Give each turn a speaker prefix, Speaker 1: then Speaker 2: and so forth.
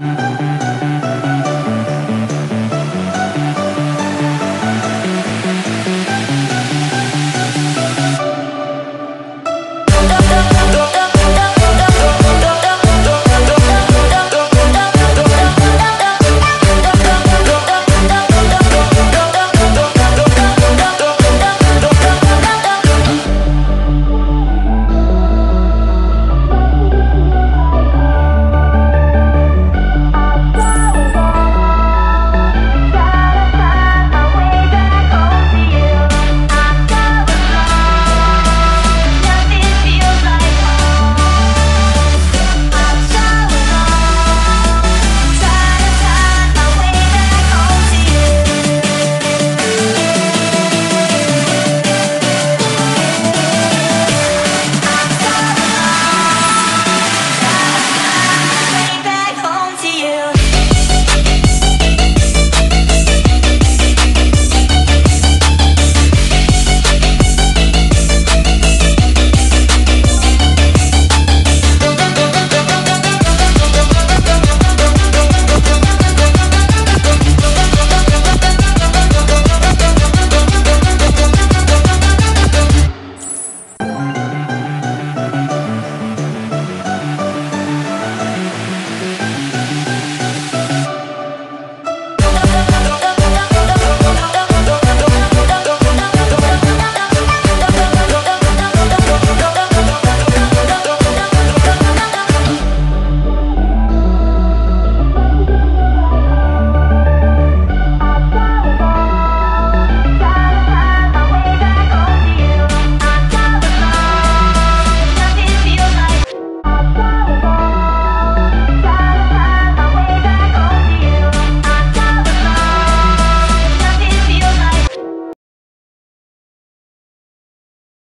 Speaker 1: Mm-hmm.